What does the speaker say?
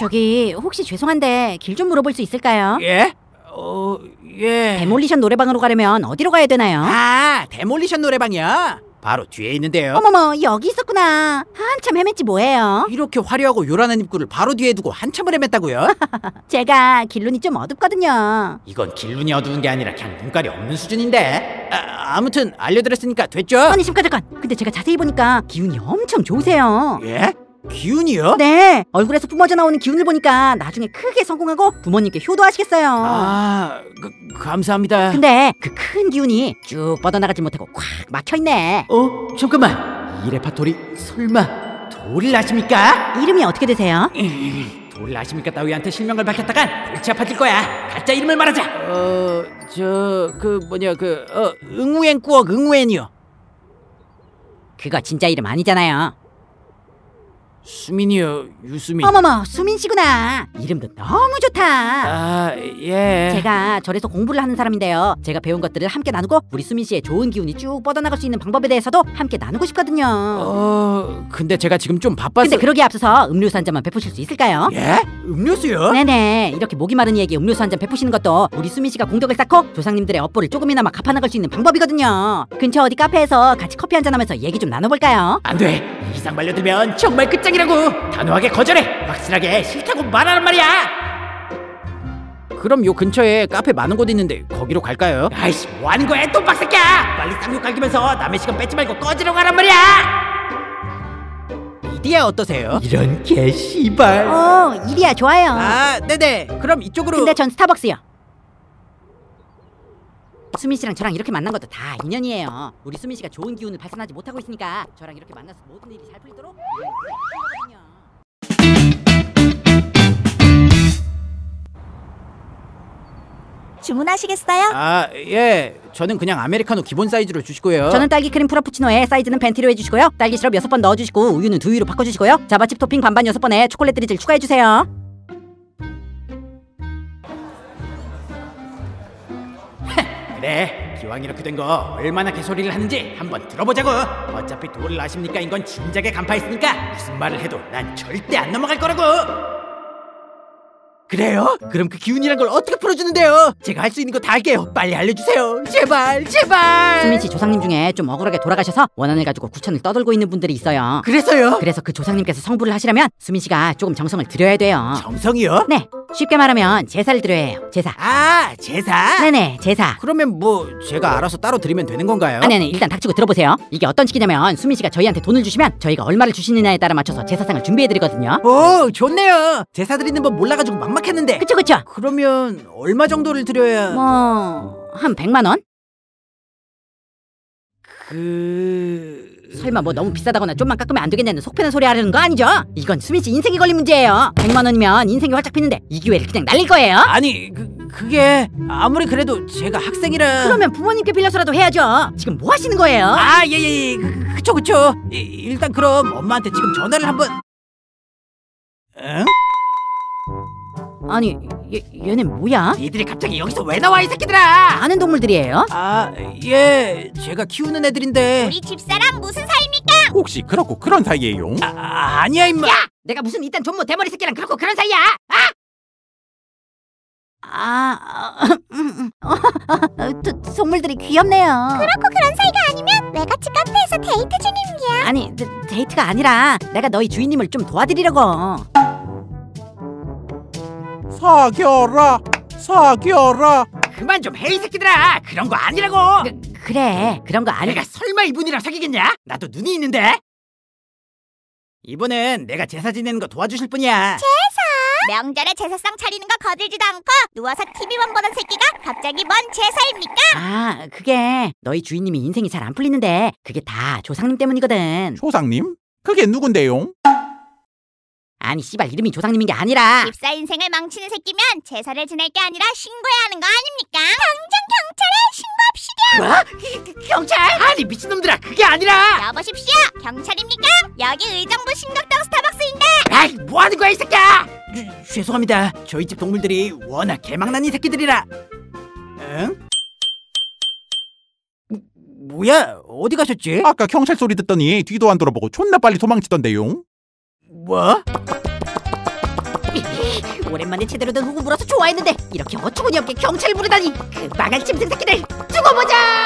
저기 혹시 죄송한데 길 좀 물어볼 수 있을까요? 예? 어, 예. 데몰리션 노래방으로 가려면 어디로 가야 되나요? 아, 데몰리션 노래방이요? 바로 뒤에 있는데요. 어머머 여기 있었구나. 한참 헤맸지 뭐예요. 이렇게 화려하고 요란한 입구를 바로 뒤에 두고 한참을 헤맸다고요? 제가 길눈이 좀 어둡거든요. 이건 길눈이 어두운 게 아니라 그냥 눈깔이 없는 수준인데. 아, 아무튼 알려드렸으니까 됐죠? 아니 잠깐 잠깐. 근데 제가 자세히 보니까 기운이 엄청 좋으세요. 예? 기운이요? 네 얼굴에서 뿜어져 나오는 기운을 보니까 나중에 크게 성공하고 부모님께 효도하시겠어요. 아, 그, 감사합니다. 근데 그 큰 기운이 쭉 뻗어나가지 못하고 꽉 막혀있네. 어, 잠깐만. 이 레파토리 설마 돌을 아십니까? 이름이 어떻게 되세요? 돌을 아십니까 따위한테 실명을 밝혔다간 골치 아파질 거야. 가짜 이름을 말하자. 어, 저 그 뭐냐 그 어, 응우엔 꾸억 응우엔이요. 그거 진짜 이름 아니잖아요. 수민이요, 유수민. 어머머 수민 씨구나. 이름도 너무 좋다. 아, 예. 제가 절에서 공부를 하는 사람인데요. 제가 배운 것들을 함께 나누고 우리 수민 씨의 좋은 기운이 쭉 뻗어나갈 수 있는 방법에 대해서도 함께 나누고 싶거든요. 어, 근데 제가 지금 좀 바빠서. 근데 그러기에 앞서서 음료수 한 잔만 베푸실 수 있을까요? 예? 음료수요? 네네 이렇게 목이 마른 이에게 음료수 한 잔 베푸시는 것도 우리 수민 씨가 공덕을 쌓고 조상님들의 업보를 조금이나마 갚아나갈 수 있는 방법이거든요. 근처 어디 카페에서 같이 커피 한 잔 하면서 얘기 좀 나눠볼까요? 안 돼. 이상 말려들면 정말 끝장이라고. 단호하게 거절해. 확실하게 싫다고 말하란 말이야. 그럼 요 근처에 카페 많은 곳 있는데 거기로 갈까요? 아이씨 뭐 하는 거야 또 빡새끼야 빨리 쌍욕 갈기면서 남의 시간 뺏지 말고 꺼지라고 하란 말이야 이디야 어떠세요? 이런 개씨발 어 이리야 좋아요. 아 네네 그럼 이쪽으로 근데 전 스타벅스요. 수민 씨랑 저랑 이렇게 만난 것도 다 인연이에요. 우리 수민 씨가 좋은 기운을 발산하지 못하고 있으니까 저랑 이렇게 만나서 모든 일이 잘 풀리도록 거든요. 주문하시겠어요? 아 예 저는 그냥 아메리카노 기본 사이즈로 주시고요 저는 딸기 크림 프라푸치노에 사이즈는 벤티로 해주시고요. 딸기 시럽 여섯 번 넣어주시고 우유는 두 위로 바꿔주시고요. 자바칩 토핑 반반 여섯 번에 초콜릿 드리즐 추가해주세요. 그래 기왕 이렇게 된 거 얼마나 개소리를 하는지 한번 들어보자고 어차피 도를 아십니까 인건 진작에 간파했으니까 무슨 말을 해도 난 절대 안 넘어갈 거라고 그래요? 그럼 그 기운이란 걸 어떻게 풀어주는데요? 제가 할 수 있는 거 다 할게요 빨리 알려주세요 제발 제발 수민 씨 조상님 중에 좀 억울하게 돌아가셔서 원한을 가지고 구천을 떠들고 있는 분들이 있어요. 그래서요? 그래서 그 조상님께서 성불을 하시려면 수민 씨가 조금 정성을 들여야 돼요. 정성이요? 네, 쉽게 말하면 제사를 드려야 해요. 제사. 아 제사? 네네, 제사. 그러면 뭐 제가 알아서 따로 드리면 되는 건가요? 아니 아니 일단 닥치고 들어보세요. 이게 어떤 식이냐면 수민 씨가 저희한테 돈을 주시면 저희가 얼마를 주시느냐에 따라 맞춰서 제사상을 준비해드리거든요. 오 좋네요 제사 드리는 법 몰라가지고 막막했는데 그쵸 그쵸. 그러면 얼마 정도를 드려야 뭐 한 100만 원? 그... 설마 뭐 너무 비싸다거나 좀만 깎으면 안 되겠냐는 속편한 소리 하려는 거 아니죠? 이건 수민 씨 인생이 걸린 문제예요. 100만 원이면 인생이 활짝 피는데 이 기회를 그냥 날릴 거예요? 아니 그, 그게 아무리 그래도 제가 학생이라 그러면 부모님께 빌려서라도 해야죠. 지금 뭐 하시는 거예요? 아 예예예 그, 그쵸 그쵸 이, 일단 그럼 엄마한테 지금 전화를 한번 응? 아니 얘, 얘네 뭐야? 니들이 갑자기 여기서 왜 나와 이 새끼들아 아는 동물들이에요? 아 예 제가 키우는 애들인데 우리 집사람 무슨 사이입니까? 혹시 그렇고 그런 사이에요? 아, 아, 아니야 임마 내가 무슨 이딴 존모 대머리 새끼랑 그렇고 그런 사이야? 아? 아, 음, 음. 어, 도- 동물들이 귀엽네요. 그렇고 그런 사이가 아니면 왜 같이 카페에서 데이트 중입니다. 아니 데, 데이트가 아니라 내가 너희 주인님을 좀 도와드리려고. 사겨라 사겨라 그만 좀 해 이 새끼들아 그런 거 아니라고 그, 그래 그런 거 아니. 내가 설마 이분이랑 사귀겠냐? 나도 눈이 있는데 이분은 내가 제사 지내는 거 도와주실 분이야 명절에 제사상 차리는 거 거들지도 않고 누워서 TV만 보던 새끼가 갑자기 뭔 제사입니까? 아 그게 너희 주인님이 인생이 잘 안 풀리는데 그게 다 조상님 때문이거든. 조상님? 그게 누군데요? 아니 씨발 이름이 조상님인 게 아니라 집사 인생을 망치는 새끼면 제사를 지낼 게 아니라 신고해야 하는 거 아닙니까? 당장 경찰에 신고합시다. 뭐? 경찰? 아니 미친놈들아 그게 아니라 여보십시오. 경찰입니까? 여기 의정부 신각동 스타벅스인데 아이 뭐 하는 거야 이 새끼야 주- 죄송합니다 저희 집 동물들이 워낙 개망난 이 새끼들이라 응? 뭐- 뭐야 어디 가셨지? 아까 경찰 소리 듣더니 뒤도 안 돌아보고 존나 빨리 도망치던데요 뭐? 오랜만에 제대로 된 후구 물어서 좋아했는데 이렇게 어처구니 없게 경찰 부르다니 그 망할 짐승 새끼들 두고 보자